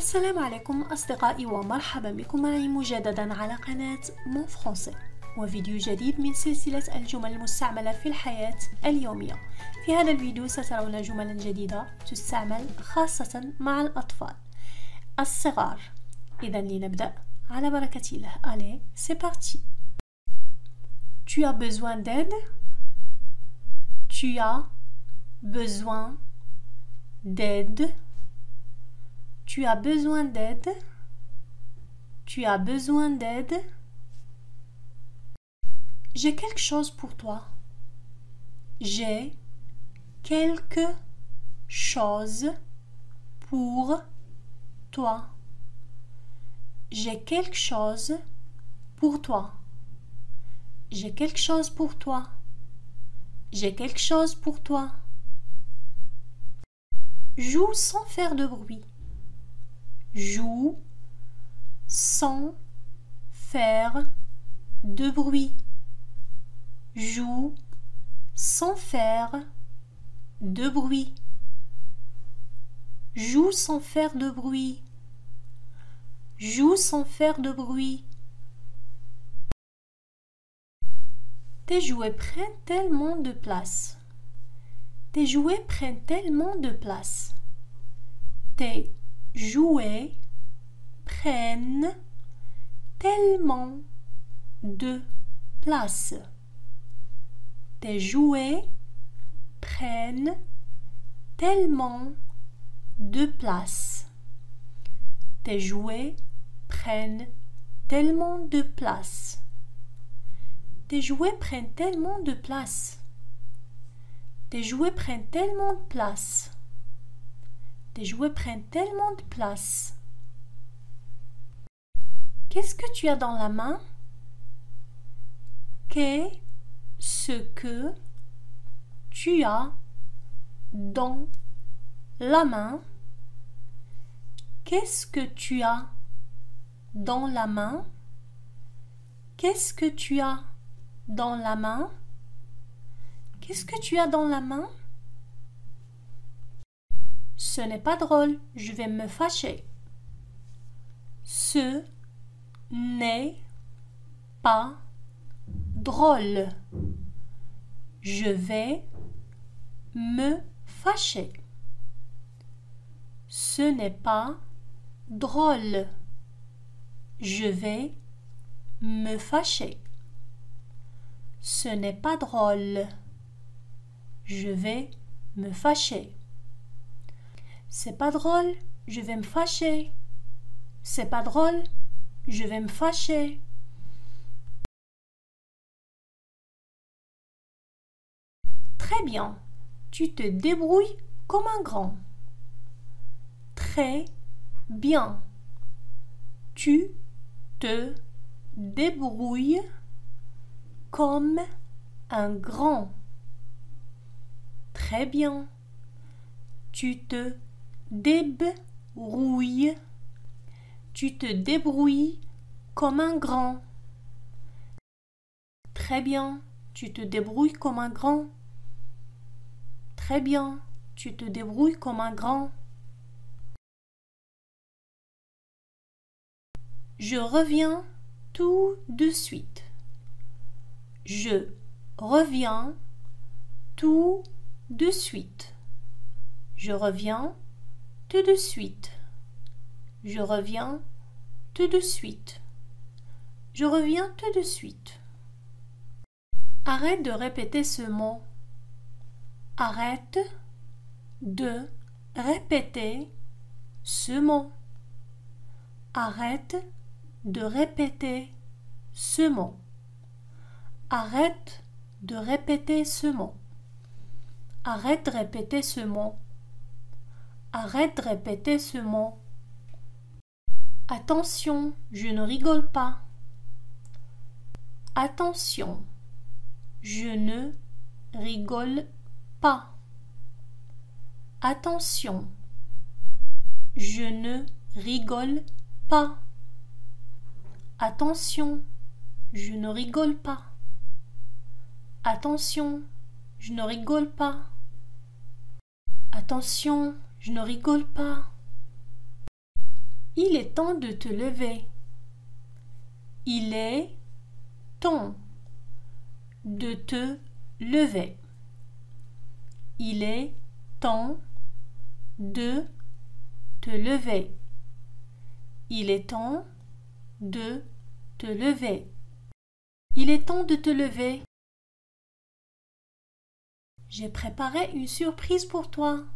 السلام عليكم أصدقائي ومرحبا بكم معي مجددا على قناة مون فرونسي وفيديو جديد من سلسلة الجمل المستعملة في الحياة اليومية. في هذا الفيديو سترون جملا جديدة تستعمل خاصة مع الأطفال. الصغار. إذا لنبدأ. على بركة الله. Allez, c'est parti. Tu as besoin d'aide? Tu as besoin d'aide? Tu as besoin d'aide Tu as besoin d'aide J'ai quelque chose pour toi. J'ai quelque chose pour toi. J'ai quelque chose pour toi. J'ai quelque chose pour toi. J'ai quelque chose pour toi. Joue sans faire de bruit. Joue sans faire de bruit. Joue sans faire de bruit. Joue sans faire de bruit. Joue sans faire de bruit. Tes jouets prennent tellement de place. Tes jouets prennent tellement de place. Tes jouets prennent tellement de place. Tes jouets prennent tellement de place. Tes jouets prennent tellement de place. Tes jouets prennent tellement de place. Tes jouets prennent tellement de place. Tes jouets prennent tellement de place. Qu'est-ce que tu as dans la main? Qu'est-ce que tu as dans la main? Qu'est-ce que tu as dans la main? Qu'est-ce que tu as dans la main? Qu'est-ce que tu as dans la main? Ce n'est pas drôle, je vais me fâcher. Ce n'est pas drôle. Je vais me fâcher. Ce n'est pas drôle. Je vais me fâcher. Ce n'est pas drôle. Je vais me fâcher. C'est pas drôle, je vais me fâcher. C'est pas drôle, je vais me fâcher. Très bien, tu te débrouilles comme un grand. Très bien, tu te débrouilles comme un grand. Très bien, tu te débrouilles. Tu te débrouilles comme un grand. Très bien, tu te débrouilles comme un grand. Très bien, tu te débrouilles comme un grand. Je reviens tout de suite. Je reviens tout de suite. Je reviens tout de suite. Je reviens tout de suite. Je reviens tout de suite. Arrête de répéter ce mot. Arrête de répéter ce mot. Arrête de répéter ce mot. Arrête de répéter ce mot. Arrête de répéter ce mot. Arrête de répéter ce mot. Attention, je ne rigole pas. Attention, je ne rigole pas. Attention, je ne rigole pas. Attention, je ne rigole pas. Attention, je ne rigole pas. Attention, je ne rigole pas. Il est temps de te lever. Il est temps de te lever. Il est temps de te lever. Il est temps de te lever. Il est temps de te lever. J'ai préparé une surprise pour toi.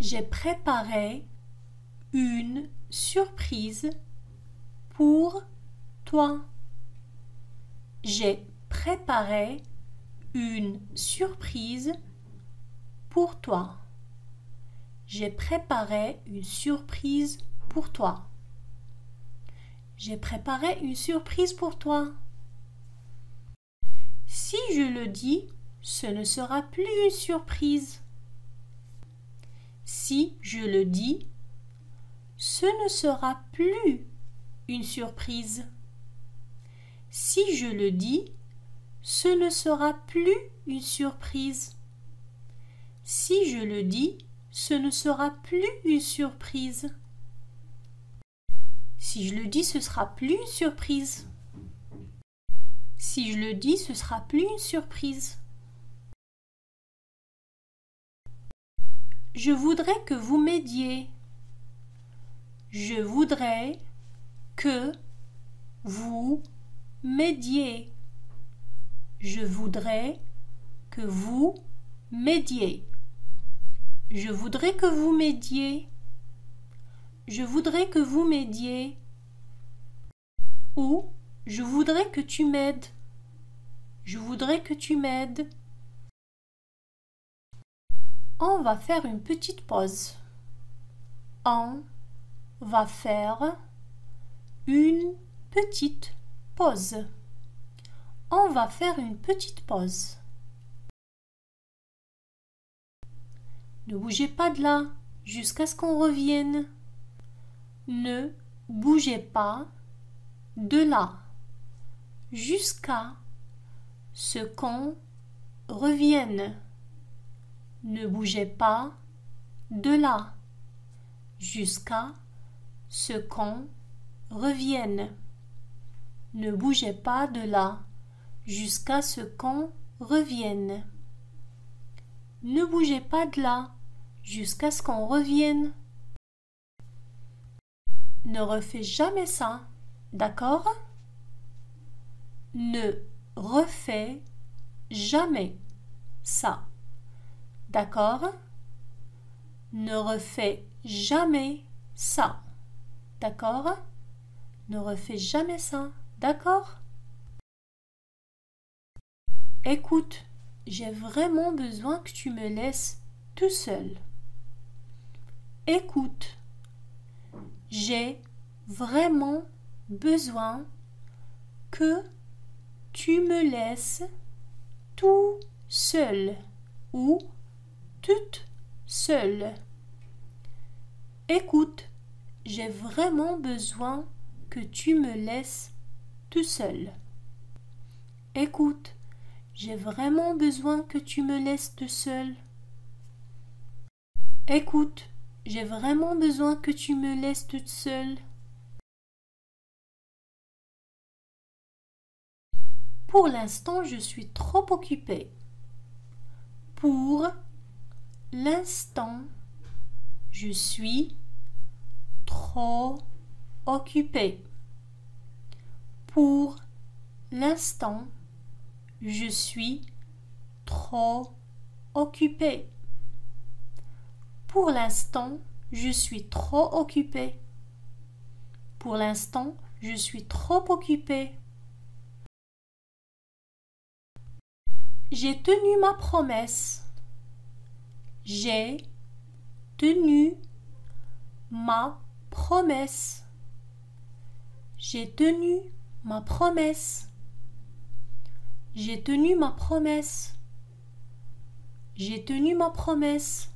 J'ai préparé une surprise pour toi. J'ai préparé une surprise pour toi. J'ai préparé une surprise pour toi. J'ai préparé une surprise pour toi. Si je le dis, ce ne sera plus une surprise. Si je le dis, ce ne sera plus une surprise. Si je le dis, ce ne sera plus une surprise. Si je le dis, ce ne sera plus une surprise. Si je le dis, ce sera plus une surprise. Si je le dis, ce sera plus une surprise. Je voudrais que vous m'aidiez. Je voudrais que vous m'aidiez. Je voudrais que vous m'aidiez. Je voudrais que vous m'aidiez. Je voudrais que vous m'aidiez. Ou je voudrais que tu m'aides. Je voudrais que tu m'aides. On va faire une petite pause. On va faire une petite pause. On va faire une petite pause. Ne bougez pas de là jusqu'à ce qu'on revienne. Ne bougez pas de là jusqu'à ce qu'on revienne. Ne bougez pas de là jusqu'à ce qu'on revienne. Ne bougez pas de là jusqu'à ce qu'on revienne. Ne bougez pas de là jusqu'à ce qu'on revienne. Ne refais jamais ça, d'accord? Ne refais jamais ça, d'accord. Ne refais jamais ça, d'accord. Ne refais jamais ça, d'accord. Écoute, j'ai vraiment besoin que tu me laisses tout seul. Écoute, j'ai vraiment besoin que tu me laisses tout seul ou toute seule. Écoute, j'ai vraiment besoin que tu me laisses tout seul. Écoute, j'ai vraiment besoin que tu me laisses tout seul. Écoute, j'ai vraiment besoin que tu me laisses toute seule. Pour l'instant, je suis trop occupée. Pour l'instant, je suis trop occupée. Pour l'instant, je suis trop occupée. Pour l'instant, je suis trop occupée. Pour l'instant, je suis trop occupée. J'ai tenu ma promesse. J'ai tenu ma promesse. J'ai tenu ma promesse. J'ai tenu ma promesse. J'ai tenu ma promesse.